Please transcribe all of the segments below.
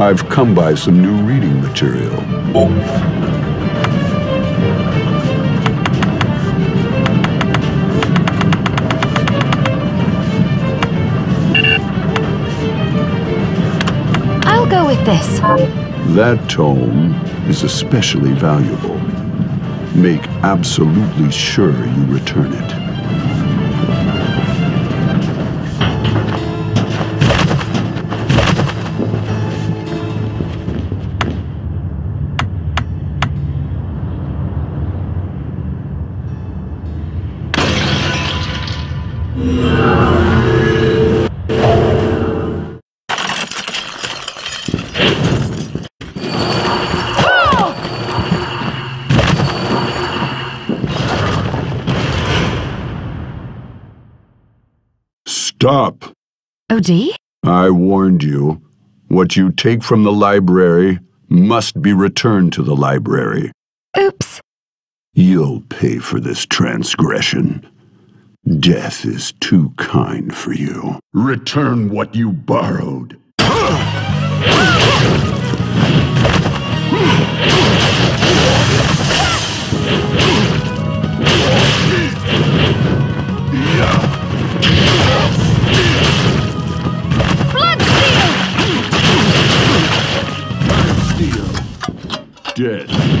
I've come by some new reading material. I'll go with this. That tome is especially valuable. Make absolutely sure you return it. I warned you. What you take from the library must be returned to the library. Oops. You'll pay for this transgression. Death is too kind for you. Return what you borrowed. Dead.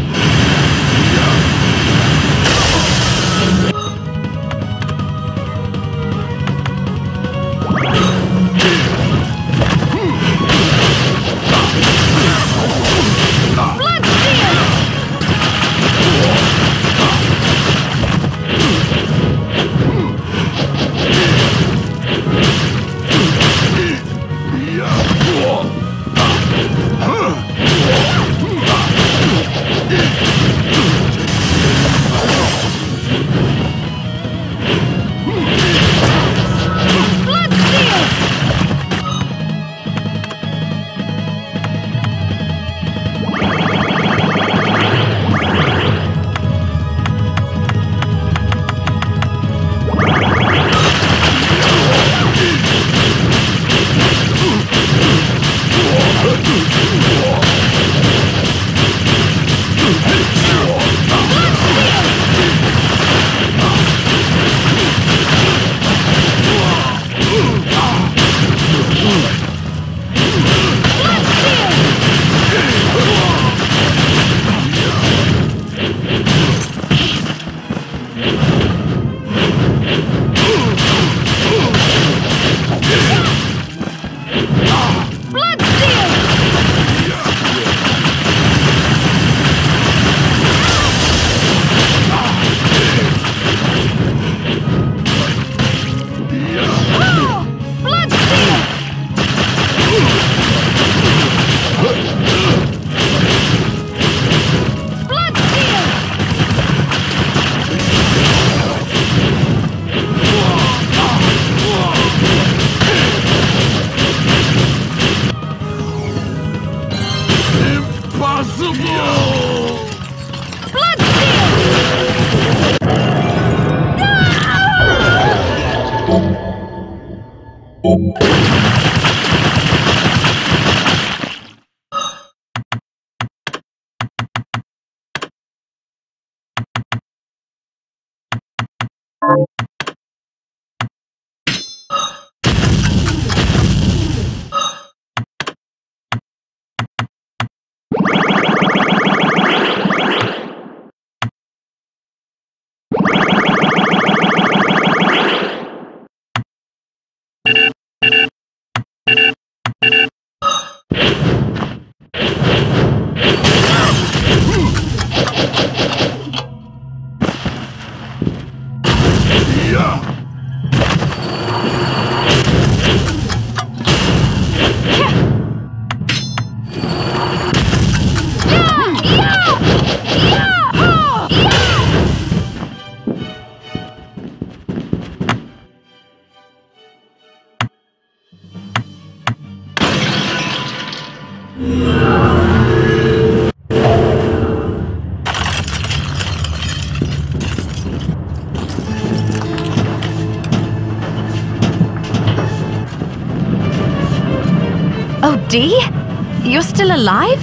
Viking War. OD? You're still alive?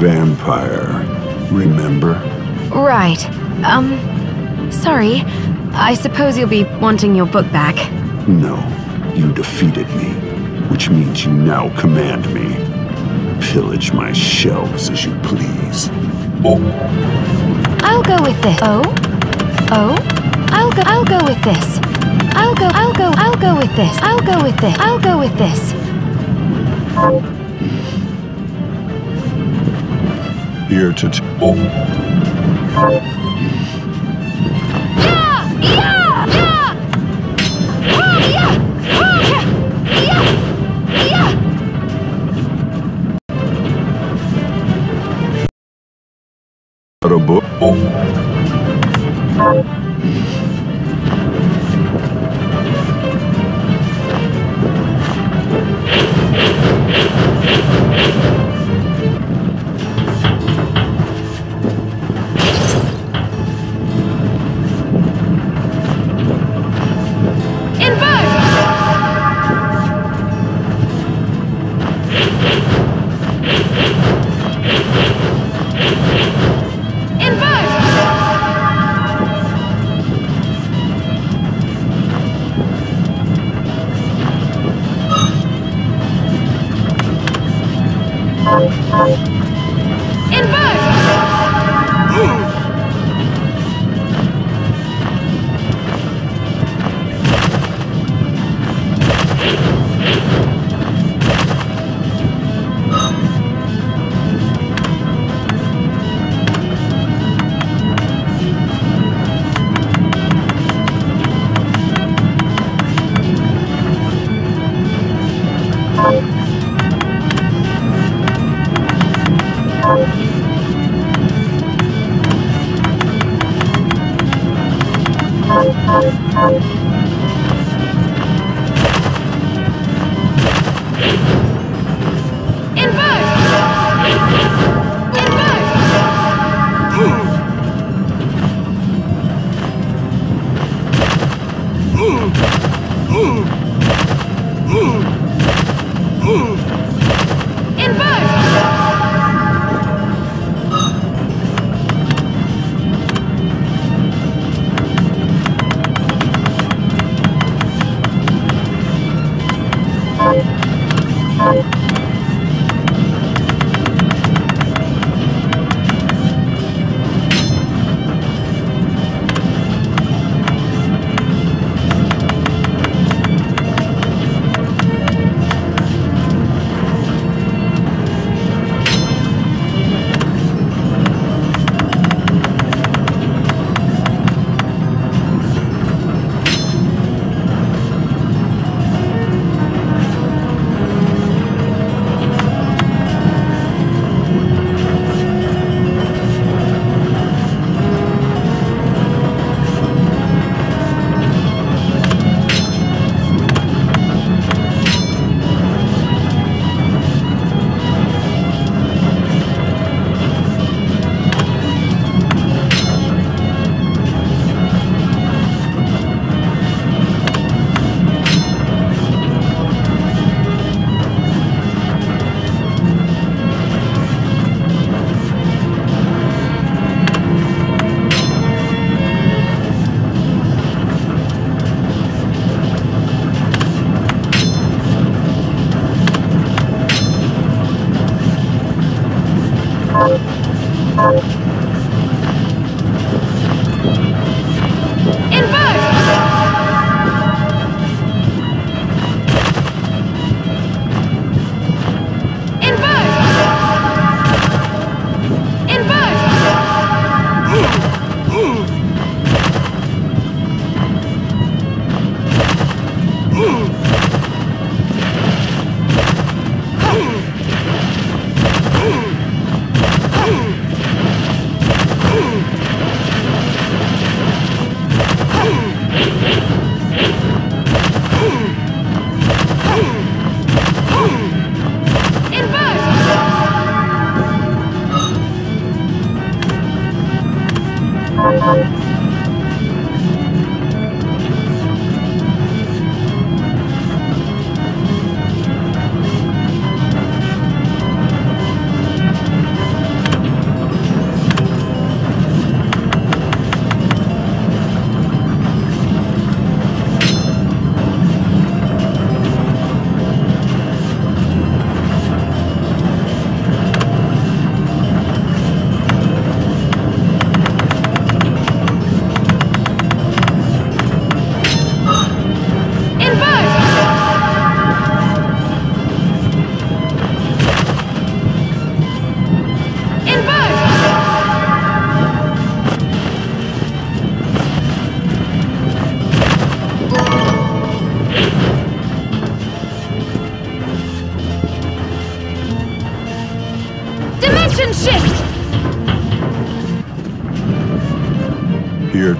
Vampire. Remember? Right. Um, sorry. I suppose you'll be wanting your book back. No. You defeated me, which means you now command me. Pillage my shelves as you please. I'll go with this. Oh? Oh? I'll go I'll go with this. I'll go I'll go I'll go with this. I'll go with this. I'll go with this. Here to t-! Oh, yeah! Yeah! Yeah! Invert! Invert!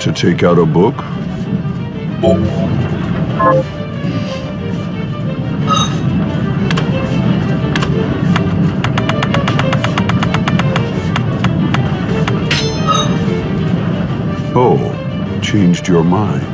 To take out a book? Oh, changed your mind.